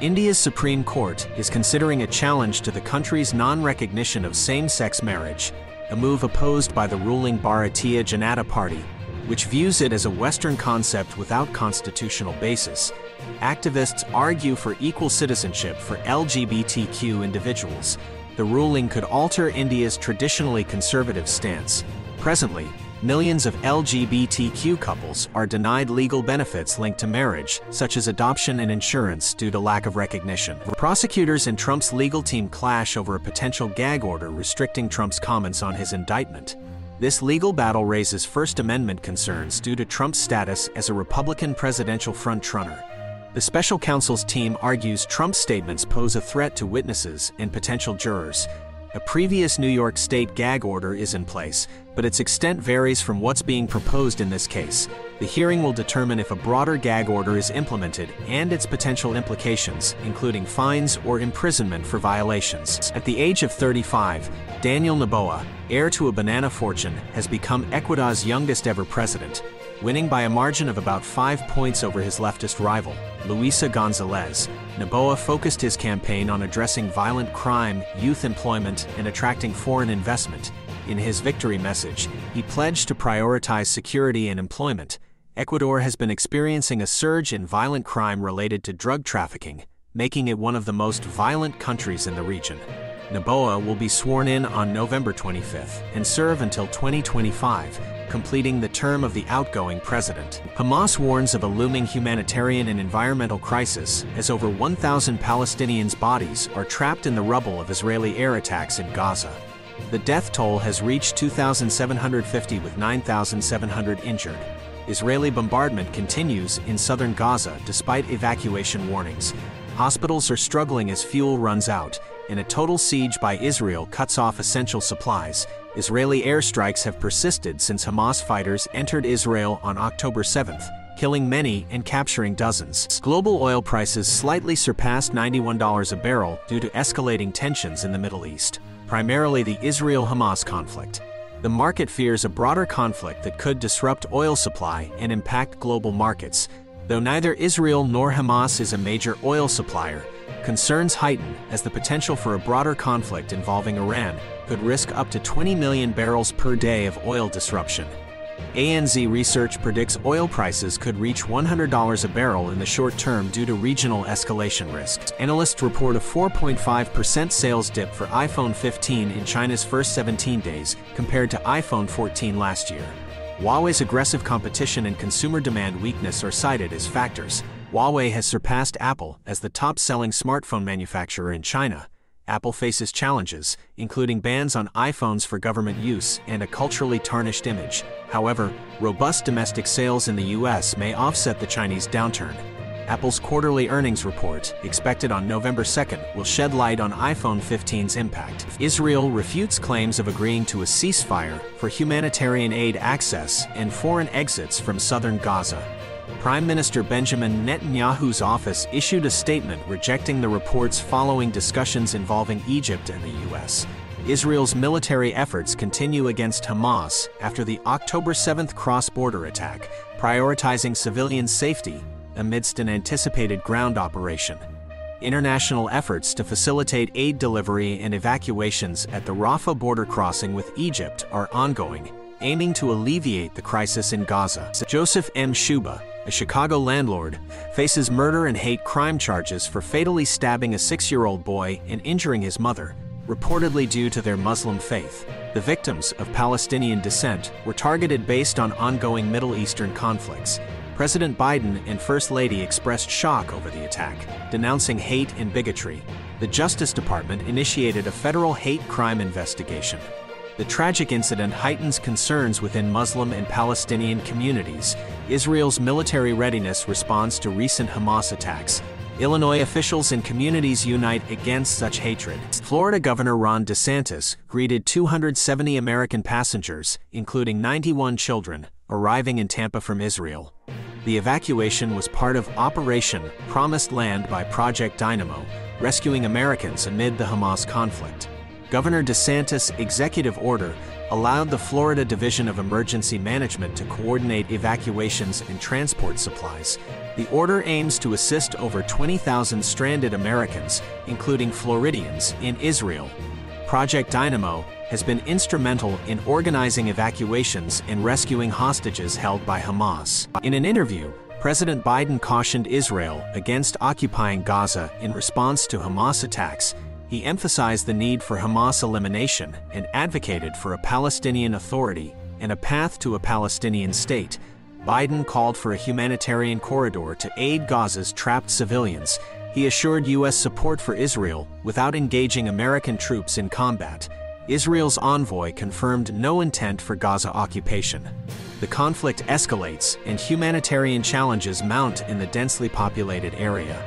India's Supreme Court is considering a challenge to the country's non-recognition of same-sex marriage, a move opposed by the ruling Bharatiya Janata Party, which views it as a Western concept without constitutional basis. Activists argue for equal citizenship for LGBTQ individuals. The ruling could alter India's traditionally conservative stance. Presently, millions of LGBTQ couples are denied legal benefits linked to marriage, such as adoption and insurance, due to lack of recognition. Prosecutors and Trump's legal team clash over a potential gag order restricting Trump's comments on his indictment. This legal battle raises First Amendment concerns due to Trump's status as a Republican presidential frontrunner. The special counsel's team argues Trump's statements pose a threat to witnesses and potential jurors, a previous New York State gag order is in place, but its extent varies from what's being proposed in this case. The hearing will determine if a broader gag order is implemented and its potential implications, including fines or imprisonment for violations. At the age of 35, Daniel Noboa, heir to a banana fortune, has become Ecuador's youngest ever president, winning by a margin of about five points over his leftist rival, Luisa Gonzalez. Noboa focused his campaign on addressing violent crime, youth employment, and attracting foreign investment. In his victory message, he pledged to prioritize security and employment. Ecuador has been experiencing a surge in violent crime related to drug trafficking, making it one of the most violent countries in the region. Noboa will be sworn in on November 25th and serve until 2025, completing the term of the outgoing president. Hamas warns of a looming humanitarian and environmental crisis as over 1,000 Palestinians' bodies are trapped in the rubble of Israeli air attacks in Gaza. The death toll has reached 2,750 with 9,700 injured. Israeli bombardment continues in southern Gaza despite evacuation warnings. Hospitals are struggling as fuel runs out, and a total siege by Israel cuts off essential supplies. Israeli airstrikes have persisted since Hamas fighters entered Israel on October 7th, killing many and capturing dozens. Global oil prices slightly surpassed $91 a barrel due to escalating tensions in the Middle East, primarily the Israel-Hamas conflict. The market fears a broader conflict that could disrupt oil supply and impact global markets. Though neither Israel nor Hamas is a major oil supplier, Concerns heighten as the potential for a broader conflict involving Iran could risk up to 20 million barrels per day of oil disruption. ANZ Research predicts oil prices could reach $100 a barrel in the short term due to regional escalation risks. Analysts report a 4.5% sales dip for iPhone 15 in China's first 17 days compared to iPhone 14 last year. Huawei's aggressive competition and consumer demand weakness are cited as factors, Huawei has surpassed Apple as the top-selling smartphone manufacturer in China. Apple faces challenges, including bans on iPhones for government use and a culturally tarnished image. However, robust domestic sales in the US may offset the Chinese downturn. Apple's quarterly earnings report, expected on November 2nd, will shed light on iPhone 15's impact. Israel refutes claims of agreeing to a ceasefire for humanitarian aid access and foreign exits from southern Gaza. Prime Minister Benjamin Netanyahu's office issued a statement rejecting the reports following discussions involving Egypt and the U.S. Israel's military efforts continue against Hamas after the October 7th cross-border attack, prioritizing civilian safety amidst an anticipated ground operation. International efforts to facilitate aid delivery and evacuations at the Rafah border crossing with Egypt are ongoing, aiming to alleviate the crisis in Gaza. Joseph M. Czuba, a Chicago landlord, faces murder and hate crime charges for fatally stabbing a six-year-old boy and injuring his mother, reportedly due to their Muslim faith. The victims of Palestinian descent were targeted based on ongoing Middle Eastern conflicts. President Biden and First Lady expressed shock over the attack, denouncing hate and bigotry. The Justice Department initiated a federal hate crime investigation. The tragic incident heightens concerns within Muslim and Palestinian communities. Israel's military readiness responds to recent Hamas attacks. Illinois officials and communities unite against such hatred. Florida Governor Ron DeSantis greeted 270 American passengers, including 91 children, arriving in Tampa from Israel. The evacuation was part of Operation Promised Land by Project Dynamo, rescuing Americans amid the Hamas conflict. Governor DeSantis' executive order allowed the Florida Division of Emergency Management to coordinate evacuations and transport supplies. The order aims to assist over 20,000 stranded Americans, including Floridians, in Israel. Project Dynamo has been instrumental in organizing evacuations and rescuing hostages held by Hamas. In an interview, President Biden cautioned Israel against occupying Gaza in response to Hamas attacks. He emphasized the need for Hamas elimination and advocated for a Palestinian Authority and a path to a Palestinian state. Biden called for a humanitarian corridor to aid Gaza's trapped civilians. He assured U.S. support for Israel without engaging American troops in combat. Israel's envoy confirmed no intent for Gaza occupation. The conflict escalates and humanitarian challenges mount in the densely populated area.